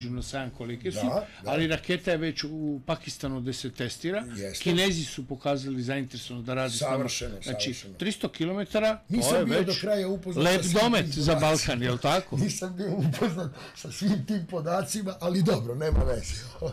na sajam kolike su, Da, da. ali raketa je već u Pakistanu gde se testira. Jeste. Kinezi su pokazali zainteresovano da radi s nama. Savršeno, Znači, savršeno. 300 km, to je bio već do kraja upoznat lep domet za. Balkan, je li tako? Nisam bio upoznat sa svim tim podacima, ali dobro, nema veze.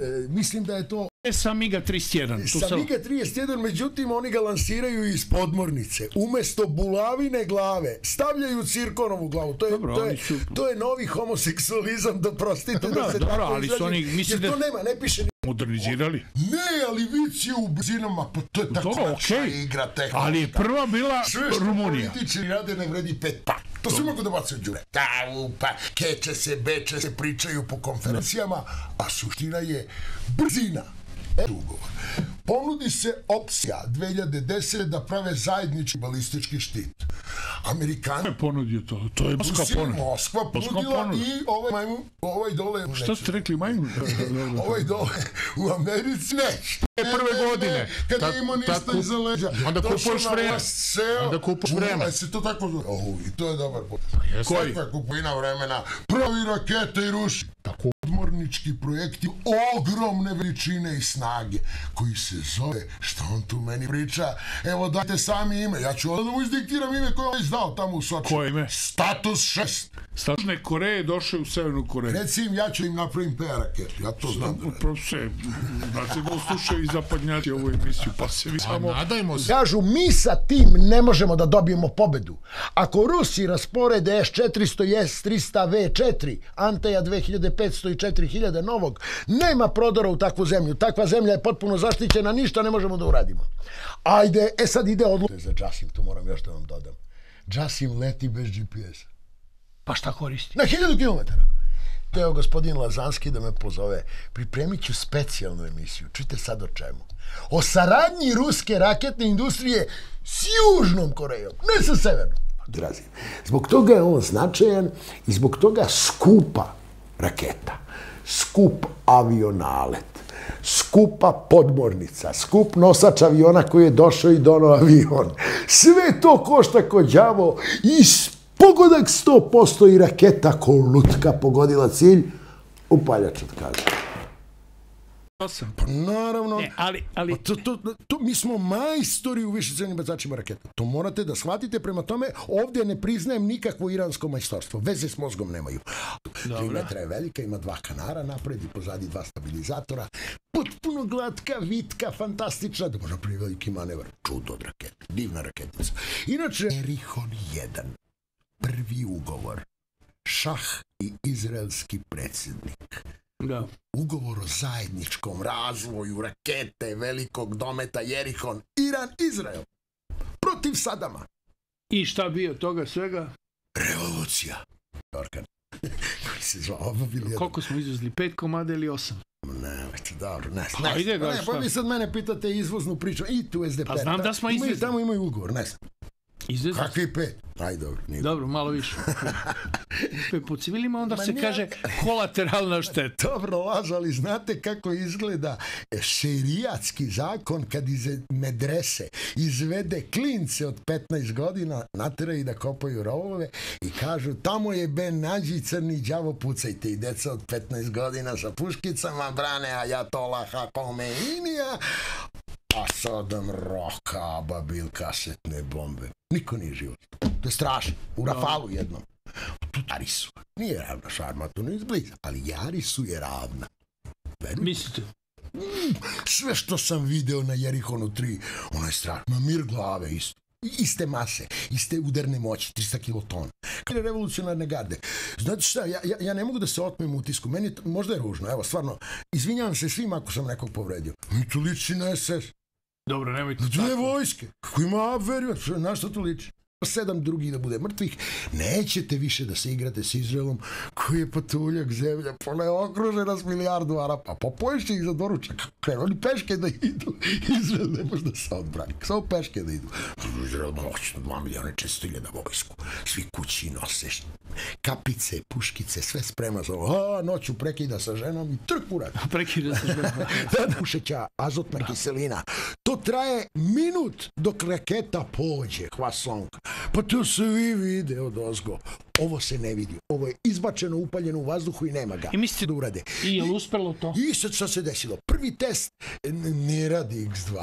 E, mislim da je to sa Miga 31. Tu sa se- Miga 31, međutim oni ga lansiraju iz podmornice. Umesto bulavine glave stavljaju cirkonovu glavu. To je, Dobro, to je, su- to je novi homoseksualizam, da prostite Dobro, da se dobro, tako ali su izrazim, oni- mislim da- to nema, ne piše ni... modernizirali. Ne, ali vic je u brzinama, pa to je tako Dobro, okej. igra tehnika. Ali je prva bila Sve što Rumunija. političari rade ne vredi pet pa. To sve mogu da bacaju džure. Tavu, pa, keče se, beče se, pričaju po konferencijama, a suština je brzina. E, ugovor. Ponudi se opcija 2010 da prave zajednički balistički štit. Amerikanci Ko je ponudio to? To je Moskva Moskva, ponudio. Moskva Moskva ponudila i ovaj majmun, ovaj dole... Šta ste rekli, majmun? Ovaj dole u Americi neće. Prve godine. Kad je imao ništa tako- iza leđa. Onda kupuješ na vreme. seo. Onda kupuješ U, vreme. se to tako zove? Oh, i to je dobar put. Koji? Kupovina vremena, pravi rakete i ruši. Tako odmornički projekti ogromne veličine i snage, koji se zove, što on tu meni priča, evo dajte sami ime, ja ću da mu izdiktiram ime koje on izdao tamo u Soči. Koje ime? Status 6. Stačne Koreje došao u Severnu Koreju. Reci im, ja ću im napravim PR raketu, ja to znam. da radim. Profesor, znate da slušaju i zapadnjaci ovu emisiju, pa se vi samo... Nadajmo se. Kažu, mi sa tim ne možemo da dobijemo pobedu. Ako Rusi rasporede S-400 i S-300 V4, Anteja 2500 i 4000 novog, nema prodora u takvu zemlju. Takva zemlja je potpuno zaštićena, ništa ne možemo da uradimo. Ajde, e sad ide odluka. Za Jasim, to moram još da vam dodam. Jasim leti bez GPS-a. Pa šta koristi? Na 1000 km. Teo gospodin Lazanski da me pozove. Pripremit ću specijalnu emisiju. Čujte sad o čemu. O saradnji ruske raketne industrije s Južnom Korejom, ne sa Severnom. Drazim. Zbog toga je on značajan i zbog toga skupa raketa, skup avionalet, skupa podmornica, skup nosač aviona koji je došao i dono avion. Sve to košta ko đavo i pogodak 100% i raketa ko lutka pogodila cilj, upaljač sam. Pa naravno, Ne, ali, ali, Pa to, to, to, mi smo majstori u višecenim bacačima raketa. To morate da shvatite. Prema tome, ovdje ne priznajem nikakvo iransko majstorstvo. Veze s mozgom nemaju. Tri metra je velika, ima dva kanara napred i pozadi dva stabilizatora. Potpuno glatka, vitka, fantastična. Da može prvi veliki manevar. Čudo od rakete. Divna raketica. Inače, Erihon 1. Prvi ugovor. Šah i izraelski predsjednik da. ugovor o zajedničkom razvoju rakete velikog dometa Jerihon, Iran, Izrael. Protiv Sadama. I šta bi od toga svega? Revolucija. Orkan. Koji se zvao jedan. Koliko smo izvezli? Pet komada ili osam? Ne, već, dobro, ne, Pa ne, pa da, ne, pa vi sad mene pitate izvoznu priču. I tu SDP. Pa znam da smo izvezli. Tamo imaju ugovor, ne znam. Izvezli? Kakvi pet? Aj, dobro, nije. Dobro, malo više. po civilima onda Ma se nije- kaže kolateralna šteta. Dobro lažu, ali znate kako izgleda šerijatski zakon kad iz medrese izvede klince od 15 godina, natera i da kopaju rovove i kažu tamo je Ben nađi crni đavo pucajte i deca od 15 godina sa puškicama brane ajatolaha Komeinija a Sodom roka babil kasetne bombe. Niko nije živo. To je strašno. U Rafalu jednom. Tu Jarisu. Nije ravna šarma, to ne izbliza, ali Jarisu je ravna. Verujte. Mislite? Sve što sam video na Jerihonu 3, ono je strašno. Mir glave isto. Iste mase, iste udarne moći, 300 kilotona. Kada revolucionarne garde. Znate šta, ja, ja, ja ne mogu da se otmem utisku. Meni je možda je ružno, evo, stvarno. Izvinjavam se svima ako sam nekog povredio. Mi to liči na SS. Dobro, nemojte Dve vojske. Kako ima Abverija? Na što to liči? Sedam drugih da bude mrtvih, nećete više da se igrate s Izraelom, koji je patuljak zemlja, pole okružena s milijardu Arapa, pa poješće ih za doručak. Krenu oni peške da idu, Izrael ne može da se odbrani, samo peške da idu. Izrael moćno, dva milijona često iljada vojsku, svi kući nose kapice, puškice, sve sprema za ovo, a, noću prekida sa ženom i trk u rat. Prekida da, da. Pušeća azotna kiselina. Traje minut dok raketa pođe, hvasonka. Pa to se vi vide od ozgo. Ovo se ne vidi. Ovo je izbačeno, upaljeno u vazduhu i nema ga. I mislite da urade. I je li uspelo to? I sad šta se desilo? Prvi test ne radi X2.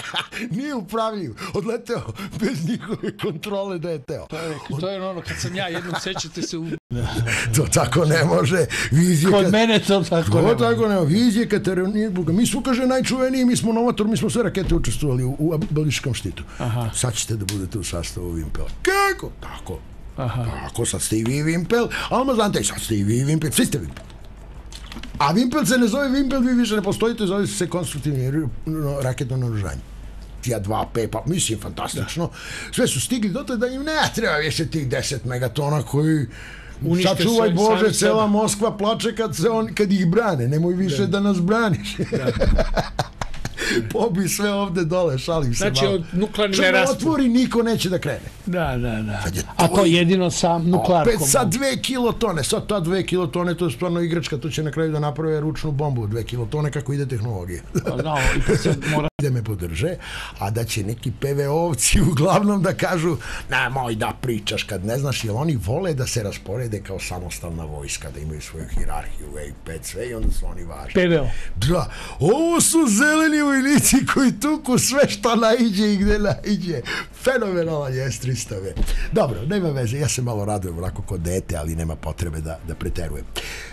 Nije upravljiv. Odleteo bez njihove kontrole da je teo. To je, to je ono kad sam ja jednom sećate se u... To tako ne može. Vizija Kod kad- mene to tako To nema. tako nema. Vizije Katerinburga. Mi smo, kaže, najčuveniji, mi smo novator, mi smo sve rakete učestvovali u, u Beliškom štitu. Aha. Sad ćete da budete u sastavu Vimpela. Kako? Tako. Aha. Tako, sad ste i vi Vimpel, Alma znate, sad ste i vi Vimpel, svi ste Vimpel. A Vimpel se ne zove Vimpel, vi više ne postojite, zove se konstruktivni raketno naoružanje. Tija 2P, pa mislim, fantastično. Sve su stigli do da im ne treba više tih 10 megatona koji Unište Sačuvaj Bože, cela. Moskva plače kad, se on, kad ih brane. Nemoj više da, nas braniš. Pobi sve ovde dole, šalim se Znači, malo. od nuklearni ne rastu. otvori, niko neće da krene. Da, da, da. je A to to i- jedino sa nuklearkom. Opet sa dve kilotone, sad ta dve kilotone, to je stvarno igračka, to će na kraju da naprave ručnu bombu, dve kilotone, kako ide tehnologija. Da, i to mora... da me podrže, a da će neki PVO-ovci uglavnom da kažu nemoj da pričaš kad ne znaš, jer oni vole da se rasporede kao samostalna vojska, da imaju svoju hirarhiju, ej, pet, sve i onda su oni važni. PVO. Da, ovo su zeleni vojnici koji tuku sve što naiđe i gde naiđe. Fenomenalan je S-300V. Dobro, nema veze, ja se malo radujem onako kod dete, ali nema potrebe da, da preterujem.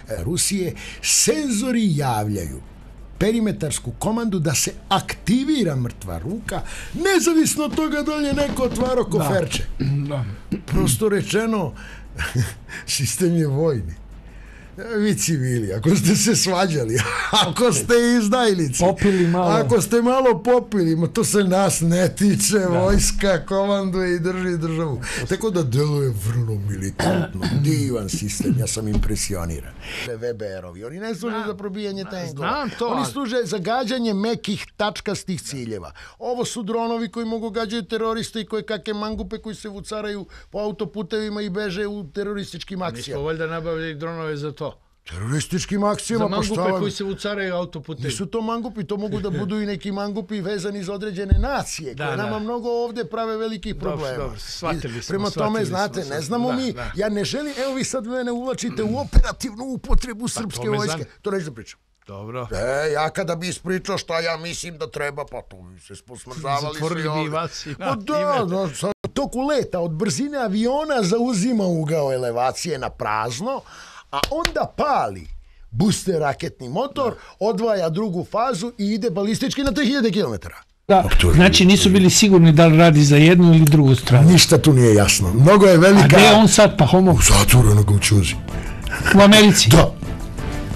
E, Rusije, senzori javljaju perimetarsku komandu da se aktivira mrtva ruka, nezavisno od toga da li je neko otvaro koferče. Da. Prosto rečeno, sistem je vojni. Vi civili, ako ste se svađali, ako ste izdajnici, Popili malo. ako ste malo popili, ma to se nas ne tiče, da. vojska komanduje i drži državu. Tako da deluje vrlo militantno, divan sistem, ja sam impresioniran. VBR-ovi, oni ne služe za probijanje tenkova. Oni služe za gađanje mekih tačkastih ciljeva. Ovo su dronovi koji mogu gađaju teroriste i koje kakve mangupe koji se vucaraju po autoputevima i beže u terorističkim Mi smo akcijama. valjda nabavili dronove za to. Terorističkim akcijama, Za pa mangupe vam- koji se ucaraju autoputevi. Nisu to mangupi, to mogu da budu i neki mangupi vezani za određene nacije, Da, koje da. nama mnogo ovde prave velikih problema. dobro, I smo, Prema tome, shvatili znate, smo, ne znamo da, mi, da. ja ne želim, evo vi sad mene uvlačite u operativnu upotrebu srpske Pa me vojske. zanima. To neću da pričam. Dobro. E, ja kada bi ispričao šta ja mislim da treba, pa to bi se posmrzavali Zatvorili svi bi ovde. vas i Pa na da, da, sad, toku leta od brzine aviona zauzima ugao elevacije na prazno, a onda pali booster raketni motor, odvaja drugu fazu i ide balistički na 3000 km. Da, znači nisu bili sigurni da li radi za jednu ili drugu stranu. Ništa tu nije jasno. Mnogo je A velika... gde je on sad, pa homo? U zatvoru na Gaučuzi. U Americi. Da,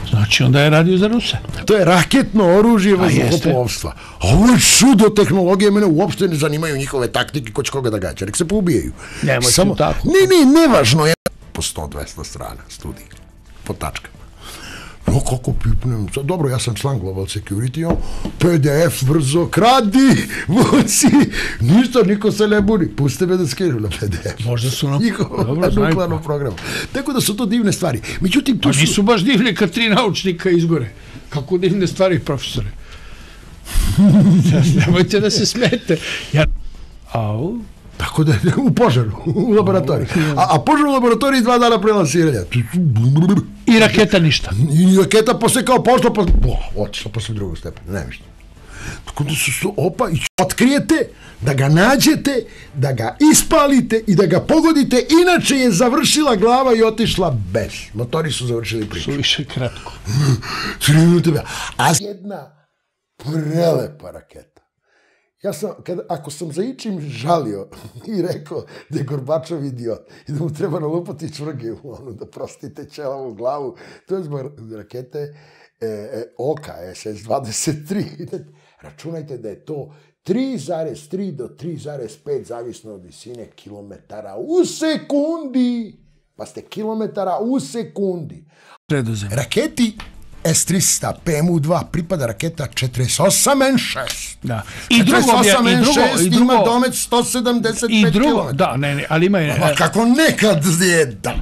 Znači onda je radio za Ruse. to je raketno oružje vazduhoplovstva. A ovo je čudo tehnologije, mene uopšte ne zanimaju njihove taktike ko će koga da gađa. Nek se poubijaju. Nemoj tu tako. Ne, ne, nevažno je. Po 100-200 strana studij. Po tačkama. No, kako pipnem, dobro, ja sam član Global Security, on, PDF brzo, kradi, vuci, ništa, niko se ne buni, puste me da skinu na PDF. Možda su nam... Njihovo Dobro, nuklearnom programu. Tako da su to divne stvari. Međutim, tu Pa su... nisu baš divne kad tri naučnika izgore. Kako divne stvari, profesore. Nemojte da se smete. Ja... Au, Tako da u požaru, u laboratoriji. A, a požar u laboratoriji dva dana pre lansiranja. I raketa ništa. I raketa posle kao pošla, pa oh, otišla posle drugog stepena, ne ništa. Tako da su su, opa, i otkrijete, da ga nađete, da ga ispalite i da ga pogodite, inače je završila glava i otišla bez. Motori su završili priču. Suviše kratko. Tri minute. be- A jedna prelepa raketa. Ja sam, kad, ako sam za ičim žalio i rekao da je Gorbačov idiot i da mu treba nalupati čvrge u onu, da prostite ćelavu glavu, to je zbog rakete e, e, Oka SS-23. Računajte da je to 3,3 do 3,5 zavisno od visine kilometara u sekundi. Pa ste kilometara u sekundi. Sredozem. Raketi S-300 PMU-2 pripada raketa 48N6. Da. I drugo, bi- i drugo, i 48N6 drugo, ima domet 175 i drugo, km. da, ne, ne, ali ima je, Pa kako nekad je, da.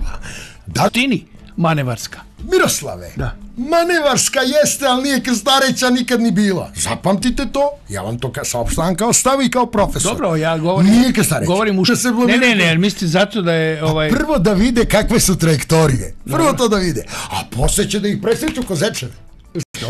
Da, Tini, Manevarska. Miroslave, Da. manevarska jeste, ali nije krstareća nikad ni bila. Zapamtite to, ja vam to ka, saopštavam kao stav i kao profesor. Dobro, ja govorim... Nije krstareća. Govorim u... Da se Ne, ne, ne, mislite zato da je ovaj... Prvo da vide kakve su trajektorije. Prvo to da vide. A posle će da ih presreću ko zečeve.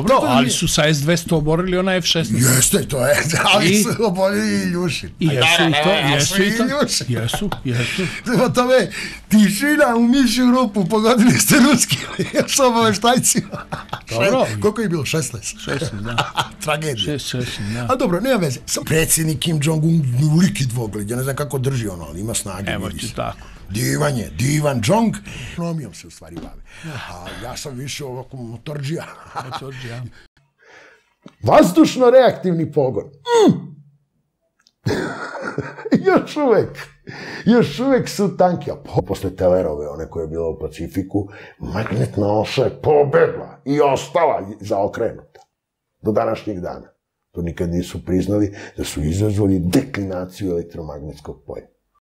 Dobro, to ali su sa S200 oborili ona F16. Jeste, to je. Ali I? su oboljeli i Ljušin. I jesu i to, da, jesu su i to. i Ljušin. Jesu, jesu. Prema tome, tišina u mišju rupu, pogodili ste ruski, još obaveštajcima. Dobro. Koliko je bilo? 16? 16, da. Tragedija. 6, 6, da. A dobro, nema veze. Sam predsjednik Kim Jong-un lik i dvogled. Ja ne znam kako drži ono, ali ima snage. Evo ti tako. Divan je, divan Jong. Ekonomijom se u stvari bave. A ja sam više ovako motorđija. Motorđija. Vazdušno reaktivni pogon. Mm. još uvek. Još uvek su tanki. A po- posle Telerove, one koje je bila u Pacifiku, magnetna osa je pobegla i ostala zaokrenuta. Do današnjeg dana. To nikad nisu priznali da su izazvali deklinaciju elektromagnetskog polja.